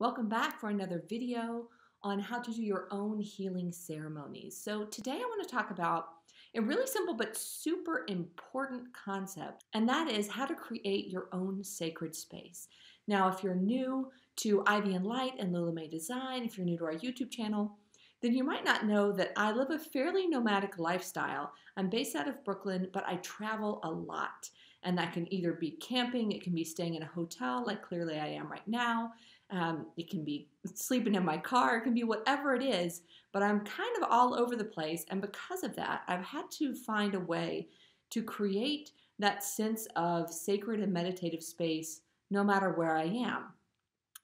Welcome back for another video on how to do your own healing ceremonies. So today I want to talk about a really simple but super important concept, and that is how to create your own sacred space. Now, if you're new to Ivy and Light and Lula May Design, if you're new to our YouTube channel, then you might not know that I live a fairly nomadic lifestyle. I'm based out of Brooklyn, but I travel a lot. And that can either be camping, it can be staying in a hotel, like clearly I am right now. Um, it can be sleeping in my car, it can be whatever it is, but I'm kind of all over the place. And because of that, I've had to find a way to create that sense of sacred and meditative space no matter where I am.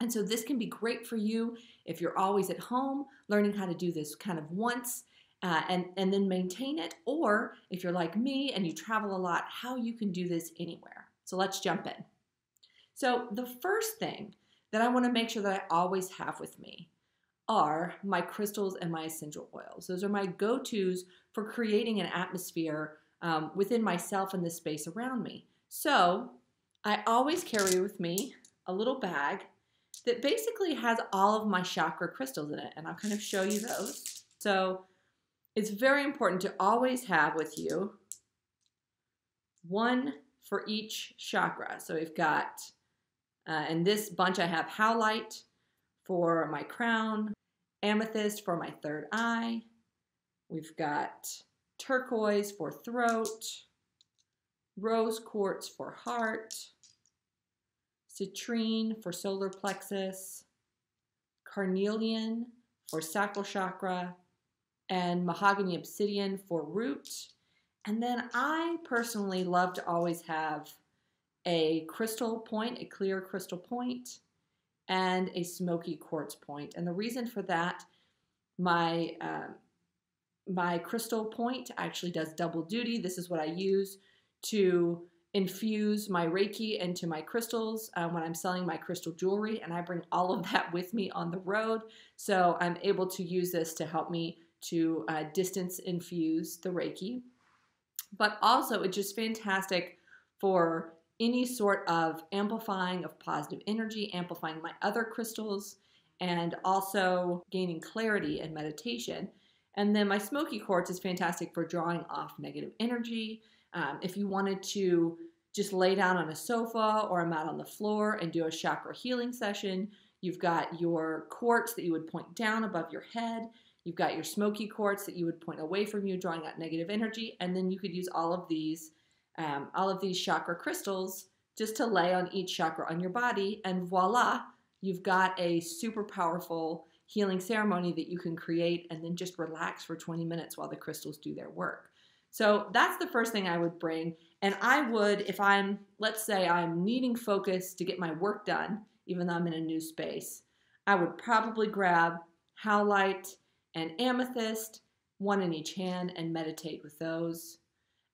And so this can be great for you if you're always at home, learning how to do this kind of once uh, and, and then maintain it, or if you're like me and you travel a lot, how you can do this anywhere. So let's jump in. So the first thing that I want to make sure that I always have with me are my crystals and my essential oils. Those are my go tos for creating an atmosphere um, within myself and the space around me. So I always carry with me a little bag that basically has all of my chakra crystals in it, and I'll kind of show you those. So it's very important to always have with you one for each chakra. So we've got uh, in this bunch, I have howlite for my crown, amethyst for my third eye. We've got turquoise for throat, rose quartz for heart, citrine for solar plexus, carnelian for sacral chakra, and mahogany obsidian for root. And then I personally love to always have a crystal point, a clear crystal point, and a smoky quartz point. And the reason for that, my uh, my crystal point actually does double duty. This is what I use to infuse my Reiki into my crystals uh, when I'm selling my crystal jewelry, and I bring all of that with me on the road. So I'm able to use this to help me to uh, distance infuse the Reiki. But also, it's just fantastic for any sort of amplifying of positive energy, amplifying my other crystals, and also gaining clarity and meditation. And then my smoky quartz is fantastic for drawing off negative energy. Um, if you wanted to just lay down on a sofa or a mat on the floor and do a chakra healing session, you've got your quartz that you would point down above your head. You've got your smoky quartz that you would point away from you, drawing out negative energy. And then you could use all of these um, all of these chakra crystals just to lay on each chakra on your body, and voila, you've got a super powerful healing ceremony that you can create and then just relax for 20 minutes while the crystals do their work. So that's the first thing I would bring. And I would, if I'm, let's say I'm needing focus to get my work done, even though I'm in a new space, I would probably grab howlite and amethyst, one in each hand, and meditate with those.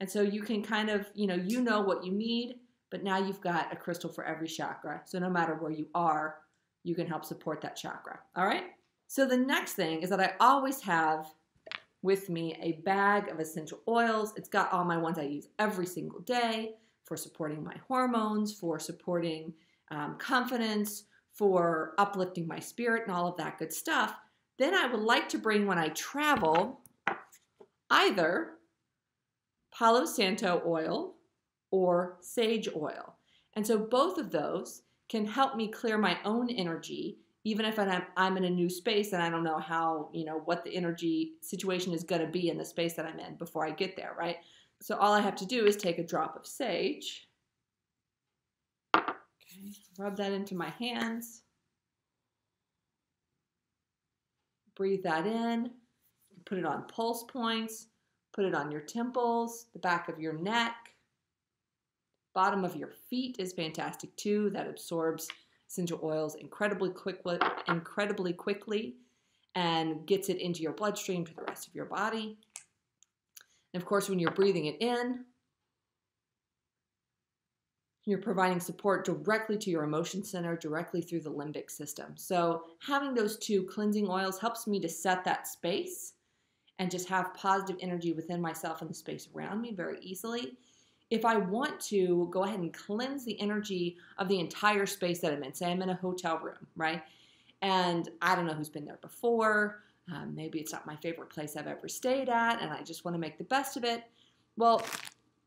And so you can kind of, you know, you know what you need, but now you've got a crystal for every chakra. So no matter where you are, you can help support that chakra. All right? So the next thing is that I always have with me a bag of essential oils. It's got all my ones I use every single day for supporting my hormones, for supporting um, confidence, for uplifting my spirit, and all of that good stuff. Then I would like to bring when I travel either Palo Santo oil or sage oil. And so both of those can help me clear my own energy even if I'm, I'm in a new space and I don't know how, you know, what the energy situation is going to be in the space that I'm in before I get there, right? So all I have to do is take a drop of sage, okay, rub that into my hands, breathe that in, put it on pulse points, Put it on your temples, the back of your neck, bottom of your feet is fantastic too. That absorbs essential oils incredibly quickly, incredibly quickly, and gets it into your bloodstream to the rest of your body. And of course, when you're breathing it in, you're providing support directly to your emotion center, directly through the limbic system. So, having those two cleansing oils helps me to set that space and just have positive energy within myself and the space around me very easily. If I want to go ahead and cleanse the energy of the entire space that I'm in, say I'm in a hotel room, right? and I don't know who's been there before. Um, maybe it's not my favorite place I've ever stayed at, and I just want to make the best of it. Well,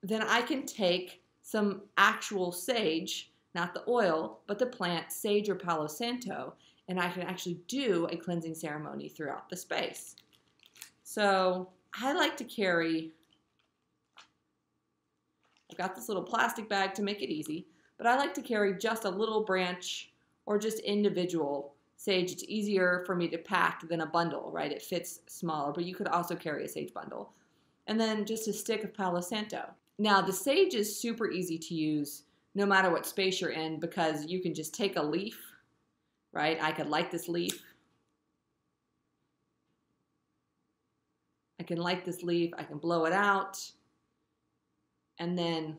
then I can take some actual sage, not the oil, but the plant sage or Palo Santo, and I can actually do a cleansing ceremony throughout the space. So I like to carry, I've got this little plastic bag to make it easy, but I like to carry just a little branch or just individual sage. It's easier for me to pack than a bundle, right? It fits smaller, but you could also carry a sage bundle. And then just a stick of Palo Santo. Now, the sage is super easy to use no matter what space you're in because you can just take a leaf, right? I could light this leaf. I can light this leaf, I can blow it out, and then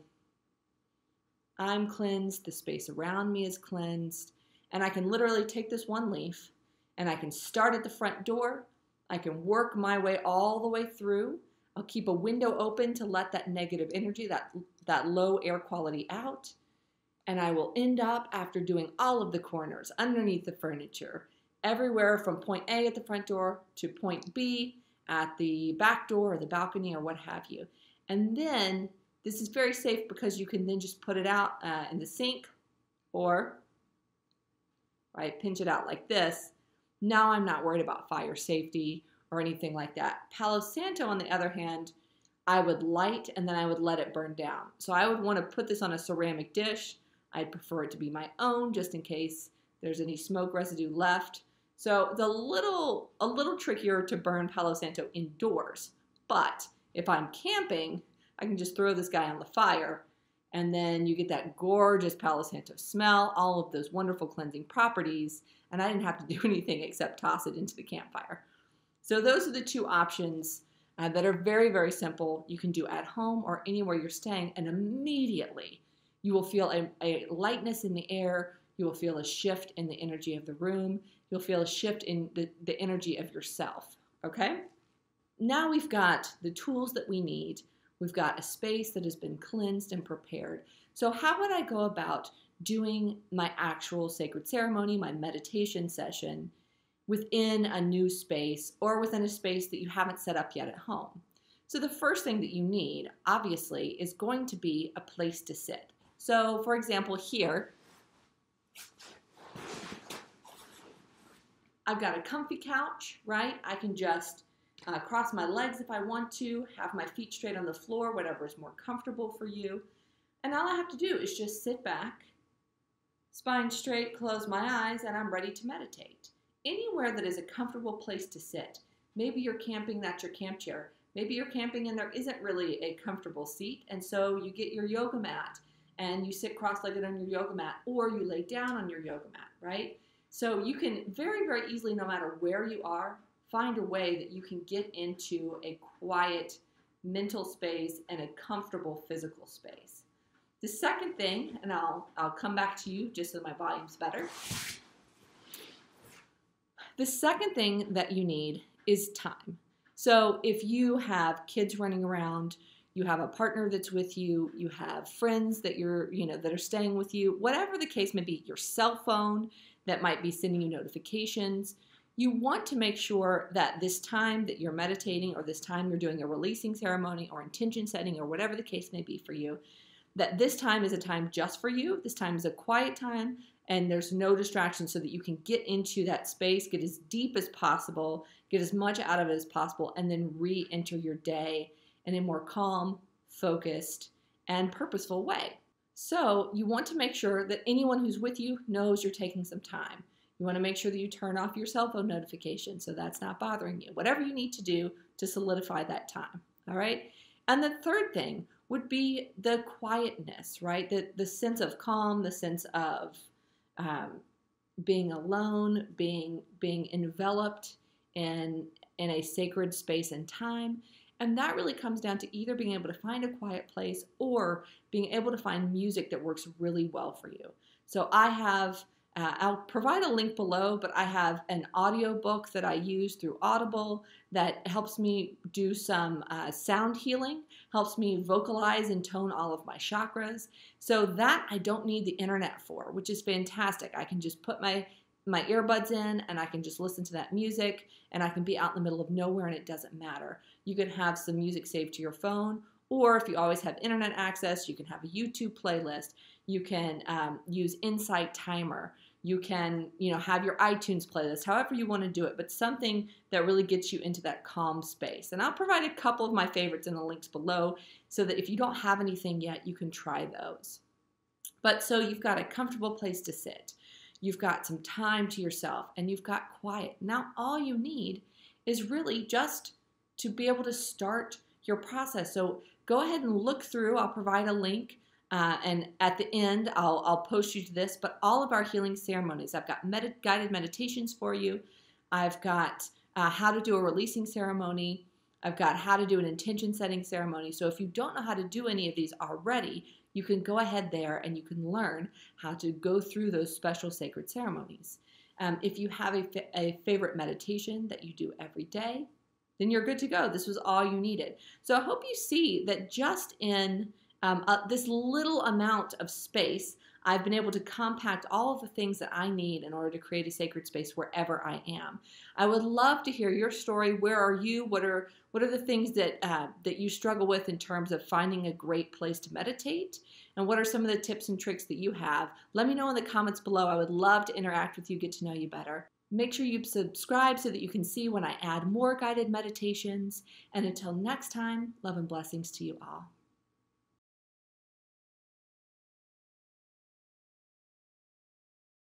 I'm cleansed, the space around me is cleansed, and I can literally take this one leaf and I can start at the front door. I can work my way all the way through. I'll keep a window open to let that negative energy, that, that low air quality out. And I will end up after doing all of the corners, underneath the furniture, everywhere from point A at the front door to point B at the back door or the balcony or what have you. And then this is very safe because you can then just put it out uh, in the sink or right, pinch it out like this. Now I'm not worried about fire safety or anything like that. Palo Santo, on the other hand, I would light and then I would let it burn down. So I would want to put this on a ceramic dish. I'd prefer it to be my own just in case there's any smoke residue left. So it's a little a little trickier to burn Palo Santo indoors. But if I'm camping, I can just throw this guy on the fire and then you get that gorgeous Palo Santo smell, all of those wonderful cleansing properties, and I didn't have to do anything except toss it into the campfire. So those are the two options uh, that are very, very simple. You can do at home or anywhere you're staying, and immediately you will feel a, a lightness in the air. You will feel a shift in the energy of the room. You'll feel a shift in the, the energy of yourself. Okay? Now we've got the tools that we need We've got a space that has been cleansed and prepared. So, how would I go about doing my actual sacred ceremony, my meditation session within a new space or within a space that you haven't set up yet at home? So, the first thing that you need, obviously, is going to be a place to sit. So, for example, here, I've got a comfy couch, right? I can just uh, cross my legs if I want to, have my feet straight on the floor, whatever is more comfortable for you. And all I have to do is just sit back, spine straight, close my eyes, and I'm ready to meditate. Anywhere that is a comfortable place to sit. Maybe you're camping, that's your camp chair. Maybe you're camping and there isn't really a comfortable seat, and so you get your yoga mat and you sit cross legged on your yoga mat, or you lay down on your yoga mat, right? So you can very, very easily, no matter where you are, find a way that you can get into a quiet mental space and a comfortable physical space. The second thing, and I'll, I'll come back to you just so my volume's better. The second thing that you need is time. So if you have kids running around, you have a partner that's with you, you have friends that you're, you know, that are staying with you, whatever the case may be, your cell phone that might be sending you notifications, you want to make sure that this time that you're meditating or this time you're doing a releasing ceremony or intention setting or whatever the case may be for you, that this time is a time just for you. This time is a quiet time and there's no distractions so that you can get into that space, get as deep as possible, get as much out of it as possible, and then re enter your day in a more calm, focused, and purposeful way. So, you want to make sure that anyone who's with you knows you're taking some time. You want to make sure that you turn off your cell phone notifications so that's not bothering you. Whatever you need to do to solidify that time. All right. And the third thing would be the quietness, right? The, the sense of calm, the sense of um, being alone, being being enveloped in in a sacred space and time. And that really comes down to either being able to find a quiet place or being able to find music that works really well for you. So I have uh, I'll provide a link below, but I have an audio book that I use through Audible that helps me do some uh, sound healing, helps me vocalize and tone all of my chakras. So that I don't need the internet for, which is fantastic. I can just put my my earbuds in and I can just listen to that music and I can be out in the middle of nowhere and it doesn't matter. You can have some music saved to your phone, or if you always have internet access, you can have a YouTube playlist. You can um, use Insight Timer. You can, you know, have your iTunes playlist, however you want to do it, but something that really gets you into that calm space. And I'll provide a couple of my favorites in the links below so that if you don't have anything yet, you can try those. But so you've got a comfortable place to sit you've got some time to yourself, and you've got quiet. Now, all you need is really just to be able to start your process. So go ahead and look through. I'll provide a link. Uh, and at the end, I'll, I'll post you to this, but all of our healing ceremonies. I've got med- guided meditations for you. I've got uh, how to do a releasing ceremony. I've got how to do an intention setting ceremony. So if you don't know how to do any of these already, you can go ahead there and you can learn how to go through those special sacred ceremonies. Um, if you have a, fa- a favorite meditation that you do every day, then you're good to go. This was all you needed. So I hope you see that just in um, uh, this little amount of space, I've been able to compact all of the things that I need in order to create a sacred space wherever I am. I would love to hear your story. Where are you? What are what are the things that uh, that you struggle with in terms of finding a great place to meditate? And what are some of the tips and tricks that you have? Let me know in the comments below. I would love to interact with you, get to know you better. Make sure you subscribe so that you can see when I add more guided meditations. And until next time, love and blessings to you all.